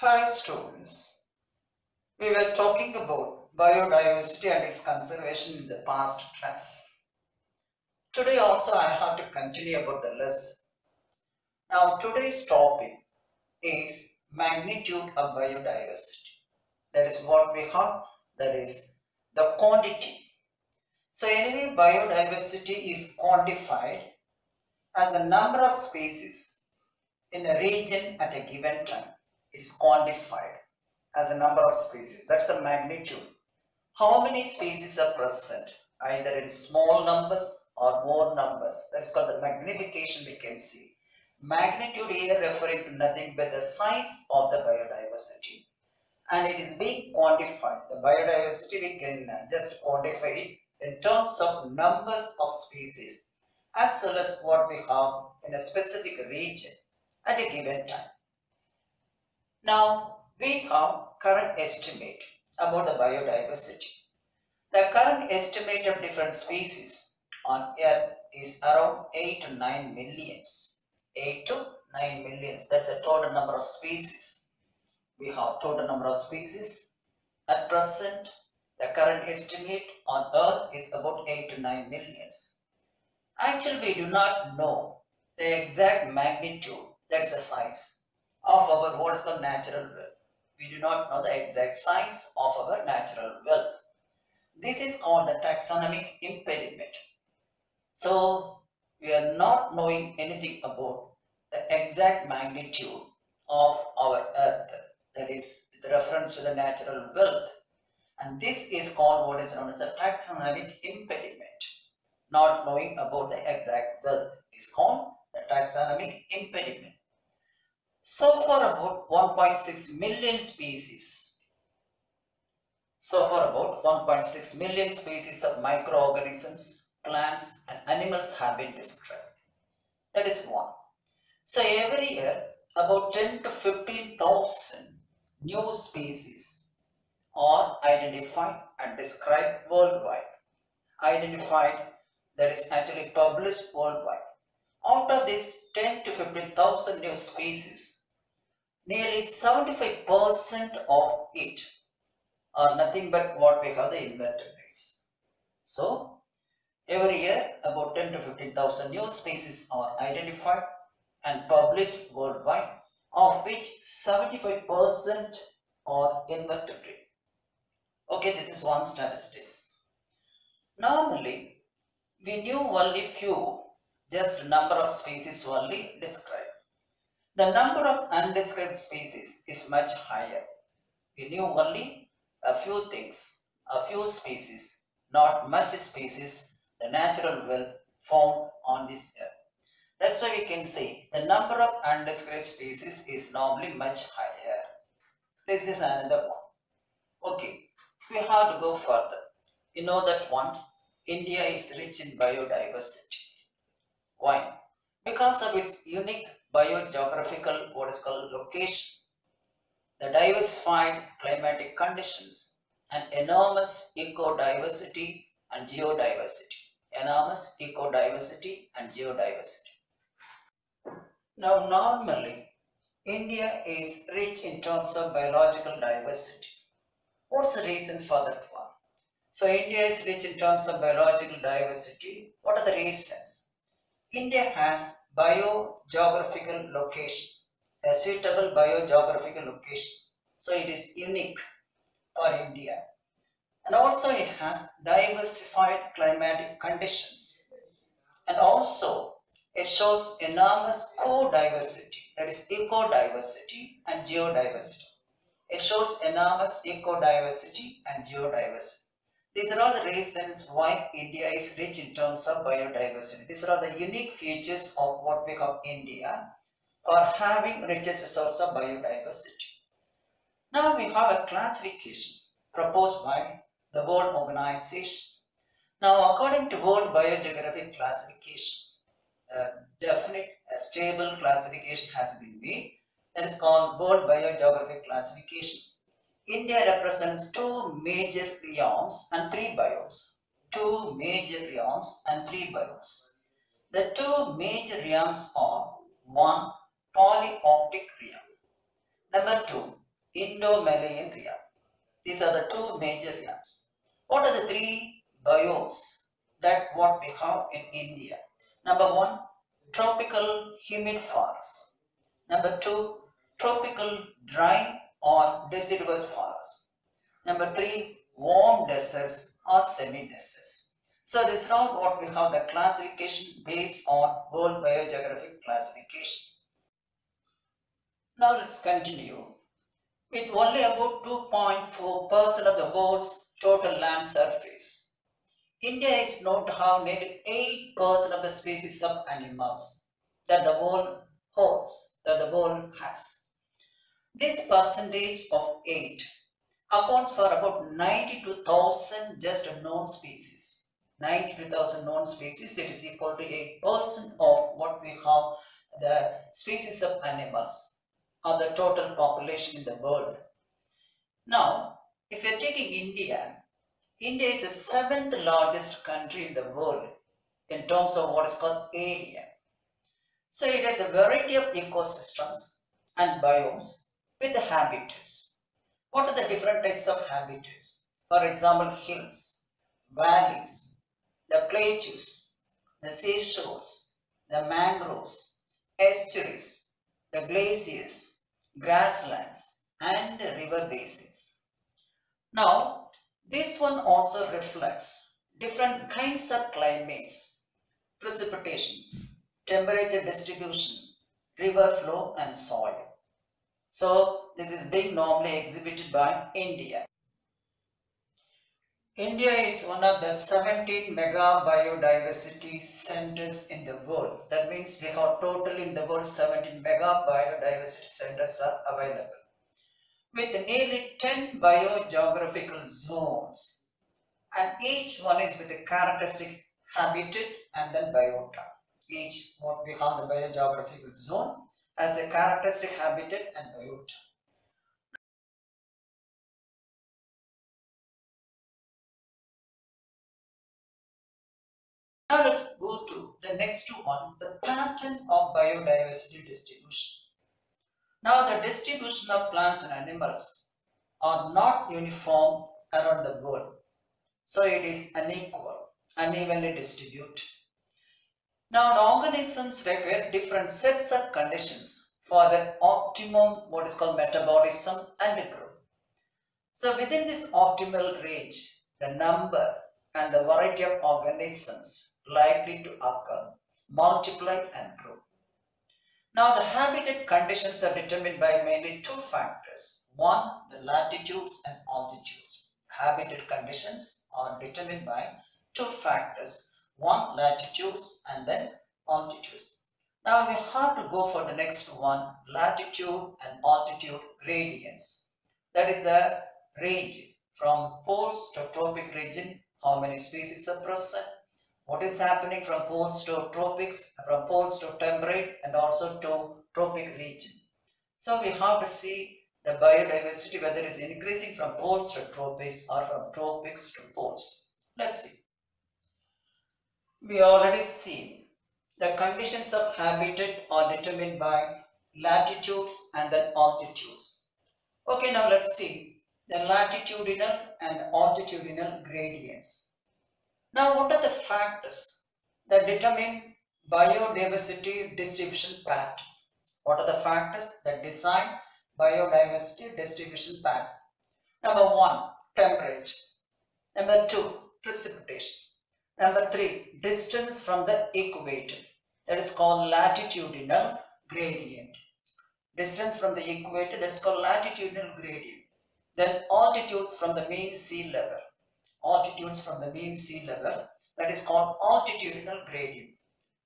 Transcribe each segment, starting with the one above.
Hi students, we were talking about biodiversity and its conservation in the past class. Today also I have to continue about the lesson. Now today's topic is magnitude of biodiversity. That is what we have, that is the quantity. So anyway biodiversity is quantified as a number of species in a region at a given time. Is quantified as a number of species. That's the magnitude. How many species are present? Either in small numbers or more numbers. That's called the magnification we can see. Magnitude here referring to nothing but the size of the biodiversity. And it is being quantified. The biodiversity we can just quantify it in terms of numbers of species as well as what we have in a specific region at a given time. Now, we have current estimate about the biodiversity. The current estimate of different species on earth is around 8 to 9 millions. 8 to 9 millions, that's a total number of species. We have total number of species. At present, the current estimate on earth is about 8 to 9 millions. Actually, we do not know the exact magnitude, that's the size of our what's called natural wealth. We do not know the exact size of our natural wealth. This is called the taxonomic impediment. So, we are not knowing anything about the exact magnitude of our earth. That is with reference to the natural wealth. And this is called what is known as the taxonomic impediment. Not knowing about the exact wealth is called the taxonomic impediment. So far about 1.6 million species. So far about 1.6 million species of microorganisms, plants and animals have been described. That is one. So every year about 10 to 15,000 new species are identified and described worldwide. Identified that is actually published worldwide. Out of this 10 to 15,000 new species, nearly 75% of it are nothing but what we call the invertebrates. So, every year about 10 to 15,000 new species are identified and published worldwide, of which 75% are invertebrate. Okay, this is one statistics. Normally, we knew only few, just number of species only described. The number of undescribed species is much higher. We knew only a few things, a few species, not much species, the natural wealth found on this earth. That's why we can say the number of undescribed species is normally much higher. This is another one. Okay, we have to go further. You know that one, India is rich in biodiversity. Why? Because of its unique biogeographical what is called location, the diversified climatic conditions, and enormous ecodiversity and geodiversity. Enormous ecodiversity and geodiversity. Now, normally, India is rich in terms of biological diversity. What's the reason for that one? So, India is rich in terms of biological diversity. What are the reasons? India has biogeographical location, a suitable biogeographical location. So, it is unique for India. And also, it has diversified climatic conditions. And also, it shows enormous co-diversity, that is eco-diversity and geodiversity. It shows enormous eco-diversity and geodiversity. These are all the reasons why India is rich in terms of biodiversity. These are all the unique features of what we call India for having richest source of biodiversity. Now we have a classification proposed by the World Organization. Now according to World Biogeographic Classification, a definite, a stable classification has been made that is called World Biogeographic Classification. India represents two major realms and three biomes. Two major realms and three biomes. The two major realms are one Palaearctic realm. Number two, Indo-Malayan realm. These are the two major realms. What are the three biomes that what we have in India? Number one, tropical humid forests. Number two, tropical dry or deciduous forests. Number three, warm deserts or semi-deserts. So this is what we have the classification based on World Biogeographic Classification. Now let's continue. With only about 2.4% of the world's total land surface, India is known to have nearly 8% of the species of animals that the world holds, that the world has. This percentage of 8 accounts for about 92,000 just known species. 92,000 known species, it is equal to 8% of what we have the species of animals or the total population in the world. Now, if you're taking India, India is the seventh largest country in the world in terms of what is called area. So it has a variety of ecosystems and biomes with the habitats. What are the different types of habitats? For example, hills, valleys, the plateaus, the seashores, the mangroves, estuaries, the glaciers, grasslands, and river basins. Now, this one also reflects different kinds of climates, precipitation, temperature distribution, river flow and soil. So this is being normally exhibited by India. India is one of the 17 mega biodiversity centers in the world. That means we have total in the world 17 mega biodiversity centers are available with nearly 10 biogeographical zones and each one is with a characteristic habitat and then biota. Each what we call the biogeographical zone as a characteristic habitat and biota. Now let's go to the next one, the pattern of biodiversity distribution. Now the distribution of plants and animals are not uniform around the world. So it is unequal, unevenly distributed. Now organisms require different sets of conditions for the optimum what is called metabolism and growth. So within this optimal range, the number and the variety of organisms likely to occur, multiply and grow. Now the habitat conditions are determined by mainly two factors. One, the latitudes and altitudes. Habitat conditions are determined by two factors. One, latitudes and then altitudes. Now we have to go for the next one, latitude and altitude gradients. That is the range from poles to tropic region, how many species are present, what is happening from poles to tropics, from poles to temperate and also to tropic region. So we have to see the biodiversity whether it is increasing from poles to tropics or from tropics to poles. Let's see. We already seen the conditions of habitat are determined by latitudes and then altitudes. Okay, now let's see the latitudinal and altitudinal gradients. Now, what are the factors that determine biodiversity distribution pattern? What are the factors that decide biodiversity distribution pattern? Number one, temperature. Number two, precipitation. Number three, distance from the equator. That is called latitudinal gradient. Distance from the equator, that is called latitudinal gradient. Then altitudes from the mean sea level altitudes from the mean sea level that is called altitudinal gradient.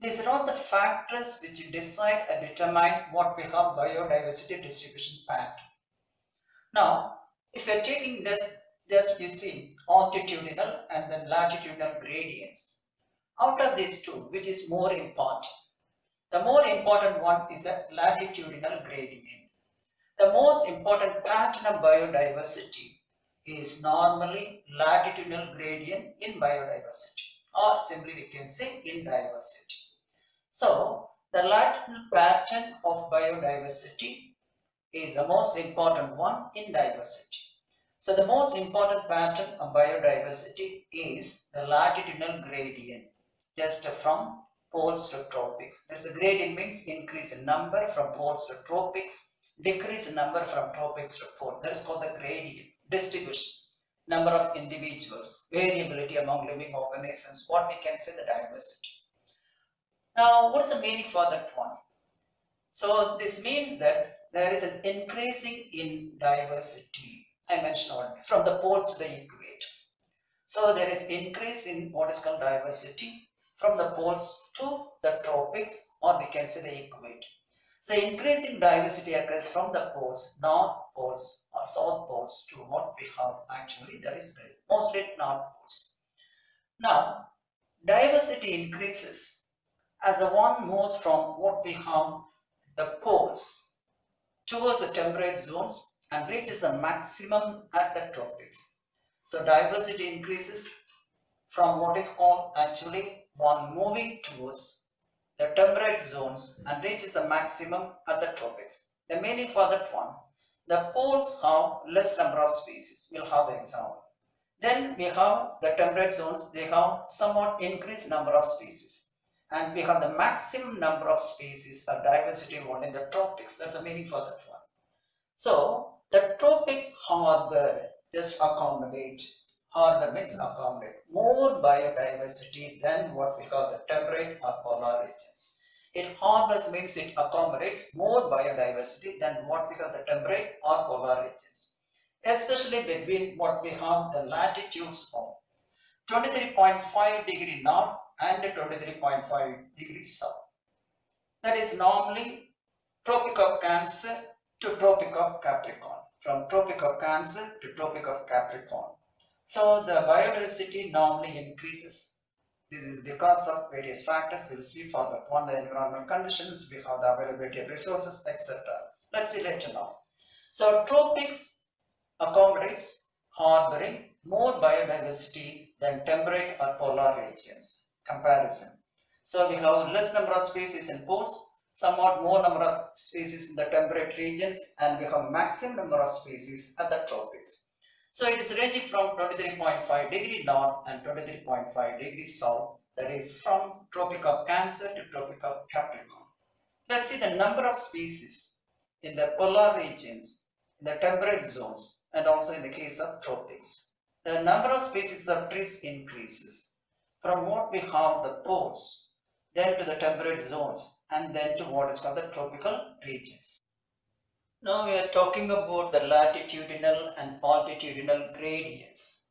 These are all the factors which decide and determine what we have biodiversity distribution pattern. Now, if you are taking this, just you see altitudinal and then latitudinal gradients. Out of these two, which is more important? The more important one is the latitudinal gradient. The most important pattern of biodiversity is normally latitudinal gradient in biodiversity or simply we can say in diversity. So the latitudinal pattern of biodiversity is the most important one in diversity. So the most important pattern of biodiversity is the latitudinal gradient just from poles to tropics. As the gradient means increase in number from poles to tropics, decrease in number from tropics to poles. That is called the gradient distribution. Number of individuals, variability among living organisms, what we can say the diversity. Now, what's the meaning for that one? So this means that there is an increasing in diversity. I mentioned from the poles to the equator. So there is increase in what is called diversity from the poles to the tropics or we can say the equator. So increasing diversity occurs from the poles, north poles or south poles to what we have actually that is mostly north poles. Now diversity increases as the one moves from what we have the poles towards the temperate zones and reaches the maximum at the tropics. So diversity increases from what is called actually one moving towards the temperate zones and reaches the maximum at the tropics. The meaning for that one, the poles have less number of species. We'll have the example. Then we have the temperate zones, they have somewhat increased number of species. And we have the maximum number of species or diversity one in the tropics. That's the meaning for that one. So the tropics harbor just accommodate harbor means accommodate more biodiversity than what we call the temperate or polar regions. It harbors means it accommodates more biodiversity than what we call the temperate or polar regions, especially between what we have the latitudes of 23.5 degree north and 23.5 degrees south. That is normally Tropic of Cancer to Tropic of Capricorn, from Tropic of Cancer to Tropic of Capricorn. So the biodiversity normally increases. This is because of various factors. We'll see further on the environmental conditions, we have the availability of resources, etc. Let's see later now. So tropics accommodates harboring more biodiversity than temperate or polar regions comparison. So we have less number of species in poles, somewhat more number of species in the temperate regions and we have maximum number of species at the tropics. So it is ranging from 23.5 degree north and 23.5 degrees south that is from Tropic of Cancer to Tropic of Capricorn. Let's see the number of species in the polar regions, in the temperate zones and also in the case of tropics. The number of species of trees increases from what we have the poles, then to the temperate zones and then to what is called the tropical regions. Now we are talking about the latitudinal and altitudinal gradients.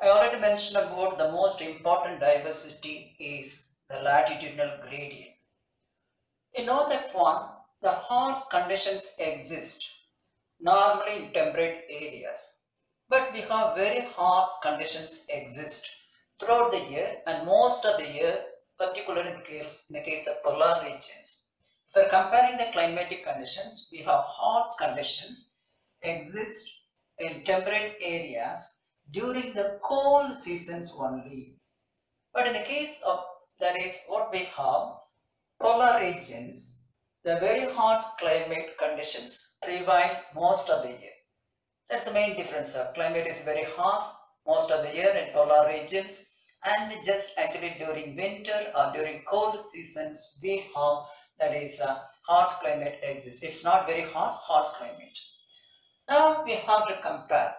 I already mentioned about the most important diversity is the latitudinal gradient. In that one, the harsh conditions exist normally in temperate areas but we have very harsh conditions exist throughout the year and most of the year, particularly in the case, in the case of polar regions. For comparing the climatic conditions, we have harsh conditions exist in temperate areas during the cold seasons only. But in the case of that is what we have polar regions, the very harsh climate conditions prevail most of the year. That's the main difference. Sir. Climate is very harsh most of the year in polar regions and just actually during winter or during cold seasons we have that is a harsh climate exists. It's not very harsh, harsh climate. Now we have to compare.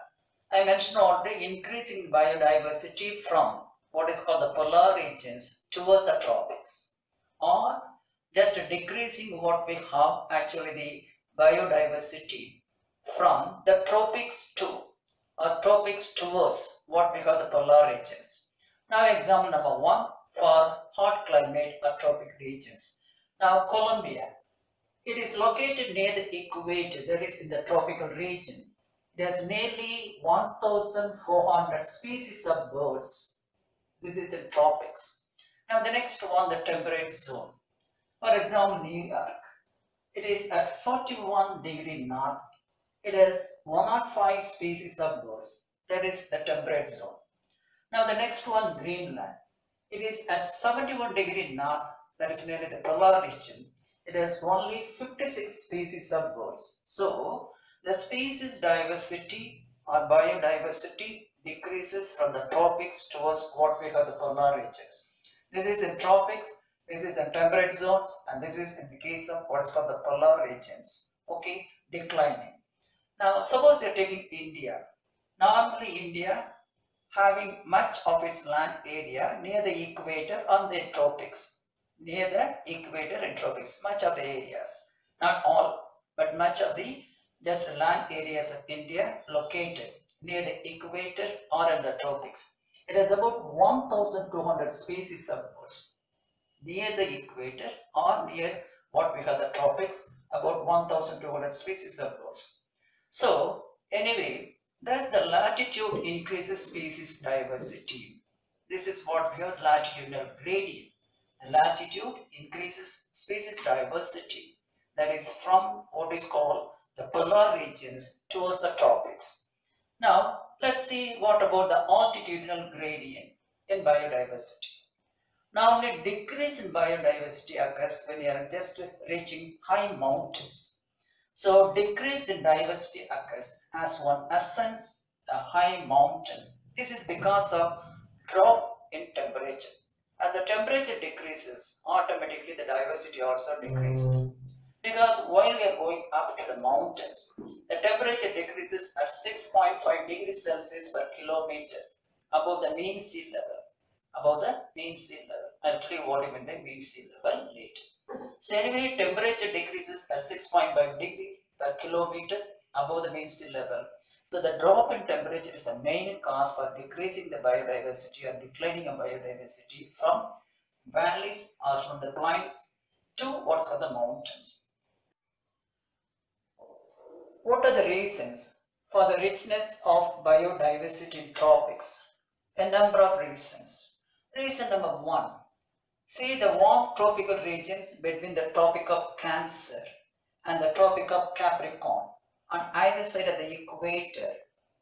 I mentioned already increasing biodiversity from what is called the polar regions towards the tropics or just decreasing what we have actually the biodiversity from the tropics to or tropics towards what we call the polar regions. Now example number one for hot climate or tropic regions. Now Colombia, it is located near the equator that is in the tropical region. There's nearly 1400 species of birds. This is in tropics. Now the next one the temperate zone. For example New York, it is at 41 degree north it has 105 species of birds. That is the temperate zone. Now the next one, Greenland. It is at 71 degree north, that is nearly the polar region. it has only 56 species of birds. So, the species diversity or biodiversity decreases from the tropics towards what we have the polar regions. This is in tropics, this is in temperate zones and this is in the case of what is called the polar regions. Okay, declining. Now suppose you are taking India. Normally India having much of its land area near the equator on the tropics. Near the equator and tropics, much of the areas. Not all, but much of the just land areas of India located near the equator or in the tropics. It has about 1200 species of birds near the equator or near what we have the tropics about 1200 species of birds. So anyway, thus the latitude increases species diversity. This is what we have latitudinal gradient. The latitude increases species diversity that is from what is called the polar regions towards the tropics. Now let's see what about the altitudinal gradient in biodiversity. Normally decrease in biodiversity occurs when you are just reaching high mountains. So decrease in diversity occurs as one ascends a high mountain. This is because of drop in temperature. As the temperature decreases, automatically the diversity also decreases. Mm. Because while we are going up to the mountains, the temperature decreases at 6.5 degrees Celsius per kilometer above the mean sea level above the mean sea level. I'll tell you what by mean sea level later. So anyway, temperature decreases at 6.5 degree per kilometer above the mean sea level. So the drop in temperature is a main cause for decreasing the biodiversity or declining of biodiversity from valleys or from the plains to what's called the mountains. What are the reasons for the richness of biodiversity in tropics? A number of reasons. Reason number one, see the warm tropical regions between the Tropic of Cancer and the Tropic of Capricorn on either side of the equator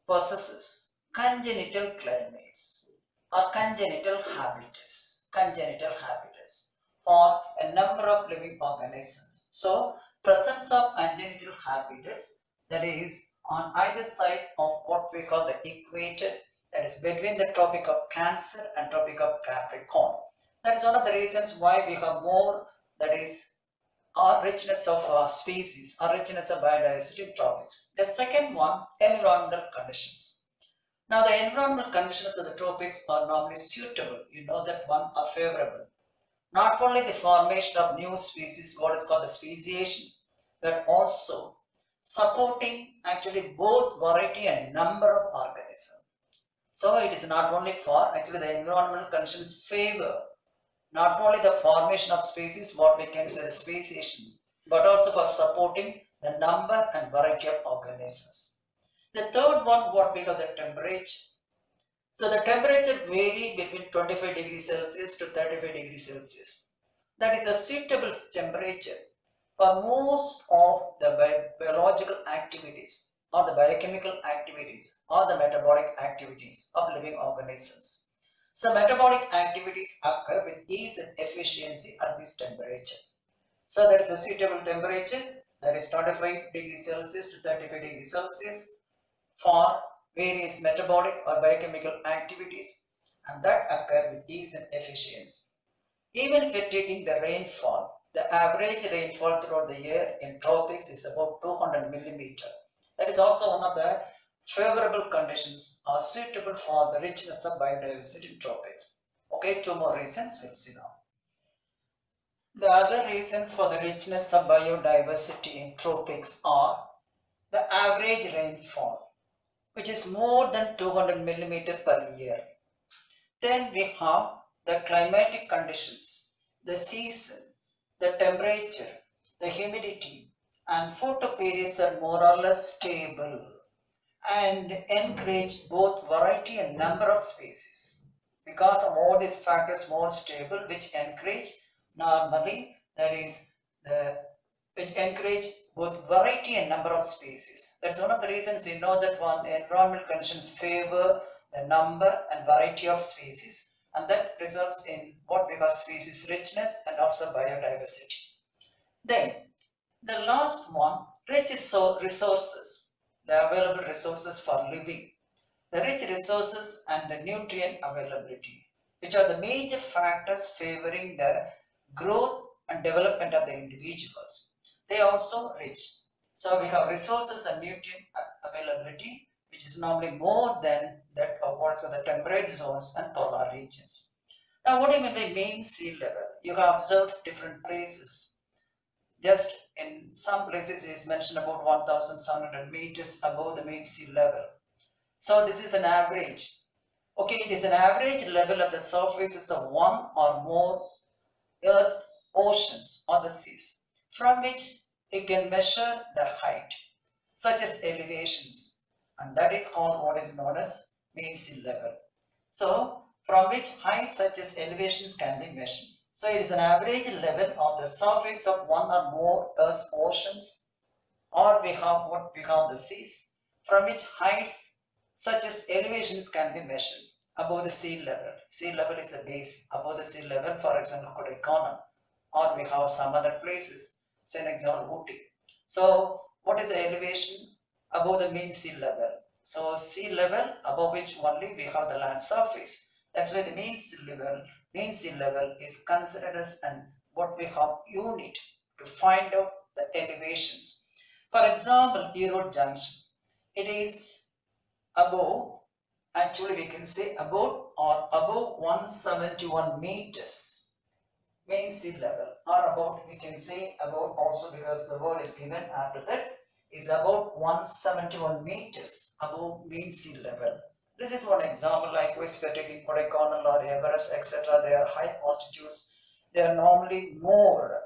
possesses congenital climates or congenital habitats, congenital habitats for a number of living organisms. So, presence of congenital habitats that is on either side of what we call the equator that is between the Tropic of Cancer and Tropic of Capricorn. That is one of the reasons why we have more, that is, our richness of uh, species, our richness of biodiversity in tropics. The second one, environmental conditions. Now the environmental conditions of the tropics are normally suitable, you know that one are favorable. Not only the formation of new species, what is called the speciation, but also supporting actually both variety and number of organisms. So it is not only for actually the environmental conditions favor not only the formation of species what we can say speciation but also for supporting the number and variety of organisms. The third one what we call the temperature. So the temperature vary between 25 degrees Celsius to 35 degrees Celsius. That is a suitable temperature for most of the biological activities or the biochemical activities or the metabolic activities of living organisms. So metabolic activities occur with ease and efficiency at this temperature. So there is a suitable temperature that is 25 degrees Celsius to 35 degrees Celsius for various metabolic or biochemical activities and that occur with ease and efficiency. Even if you're taking the rainfall, the average rainfall throughout the year in tropics is about 200 millimeter that is also one of the favorable conditions are suitable for the richness of biodiversity in tropics. Okay, two more reasons we'll see now. The other reasons for the richness of biodiversity in tropics are the average rainfall, which is more than 200 millimeter per year. Then we have the climatic conditions, the seasons, the temperature, the humidity, and photo periods are more or less stable and encourage both variety and number of species. Because of all these factors more stable which encourage normally that is the which encourage both variety and number of species. That's one of the reasons you know that one environmental conditions favor the number and variety of species and that results in what we call species richness and also biodiversity. Then the last one, rich so resources, the available resources for living, the rich resources and the nutrient availability, which are the major factors favoring the growth and development of the individuals. They are also rich. So we have resources and nutrient availability, which is normally more than that of what's the temperate zones and polar regions. Now, what do you mean by mean sea level? You have observed different places. Just in some places, it is mentioned about 1,700 meters above the mean sea level. So this is an average. Okay, it is an average level of the surfaces of one or more Earth's oceans or the seas, from which you can measure the height, such as elevations, and that is called what is known as mean sea level. So, from which heights such as elevations can be measured. So, it is an average level of the surface of one or more Earth's oceans, or we have what we have the seas, from which heights such as elevations can be measured above the sea level. Sea level is the base above the sea level, for example, Kodaikanal, or we have some other places, say an example, Ooty. So, what is the elevation above the mean sea level? So, sea level above which only we have the land surface. That's why the mean sea level, mean sea level is considered as an what we have unit to find out the elevations. For example, Erode Junction, it is above actually we can say about or above 171 meters mean sea level or about we can say about also because the word is given after that is about 171 meters above mean sea level. This is one example likewise we are taking Kodaikanal or Everest etc. They are high altitudes. They are normally more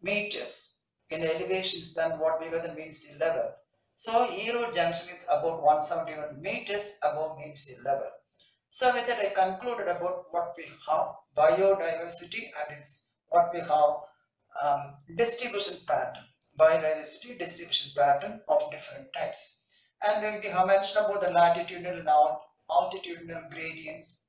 meters in elevations than what we got the mean sea level. So Erode junction is about 171 meters above mean sea level. So with that I concluded about what we have biodiversity and its what we have um, distribution pattern biodiversity distribution pattern of different types. And we have mentioned about the latitudinal and altitudinal gradients.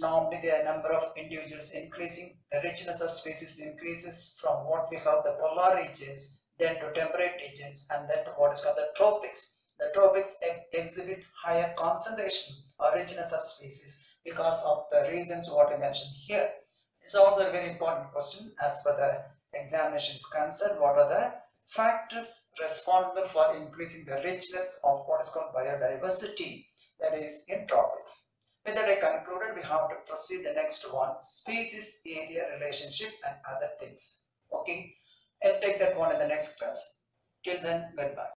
Normally the number of individuals increasing, the richness of species increases from what we have the polar regions then to temperate regions, and then to what is called the tropics. The tropics exhibit higher concentration or richness of species because of the reasons what I mentioned here. It's also a very important question as per the examination is concerned. What are the factors responsible for increasing the richness of what is called biodiversity that is in tropics. With that I concluded we have to proceed the next one species area relationship and other things. Okay. I'll take that one in the next class. Till then, goodbye.